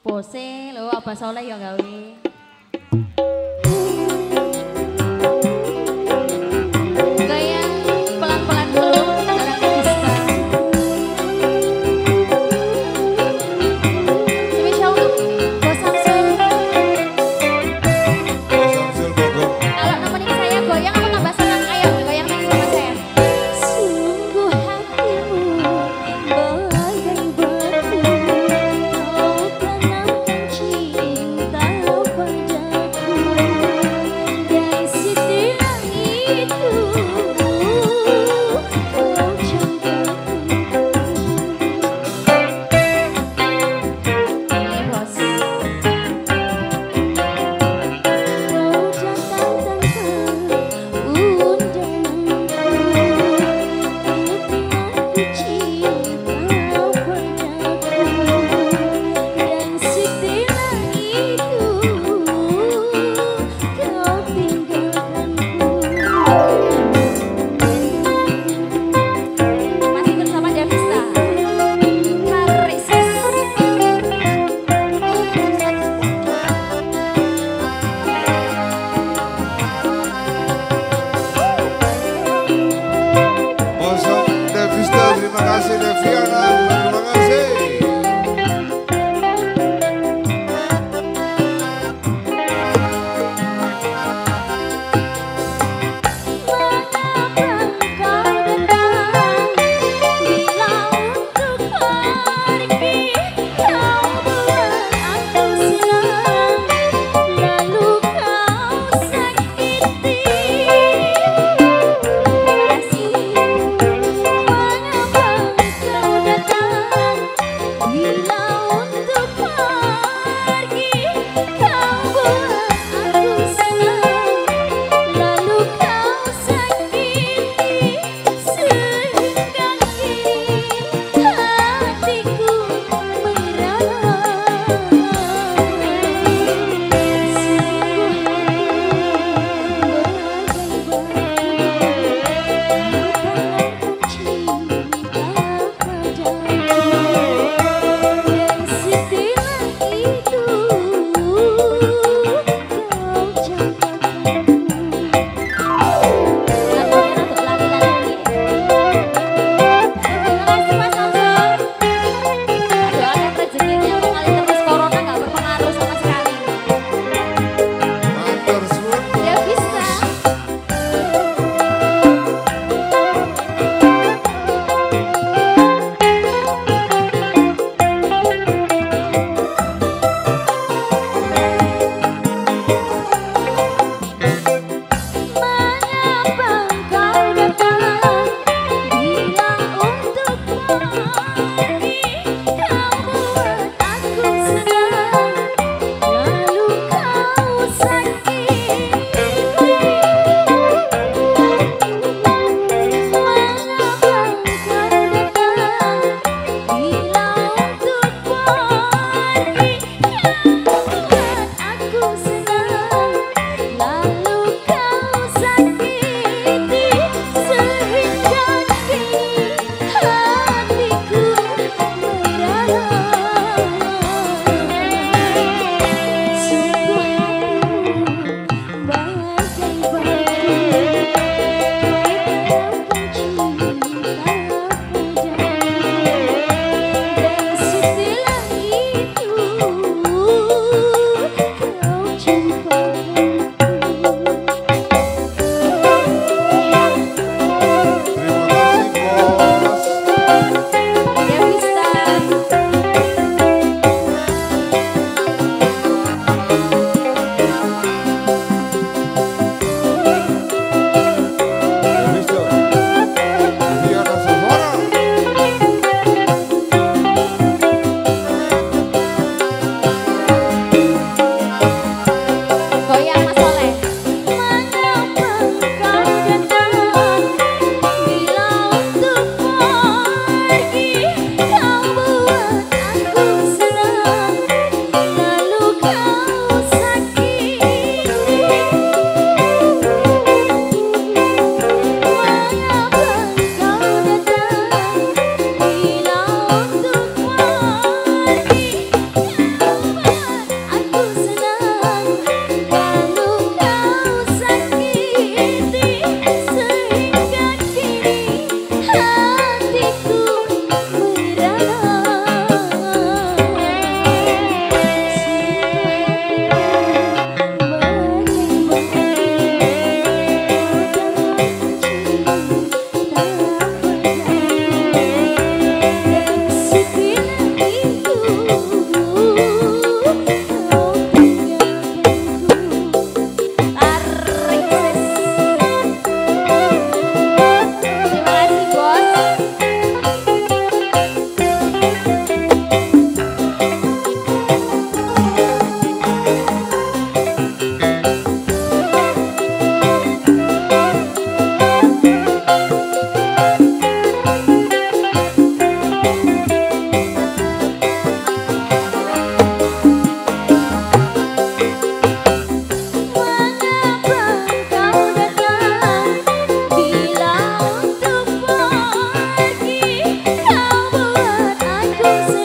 Pose lo apa soleh yang gawe. Gaya 你那我 cause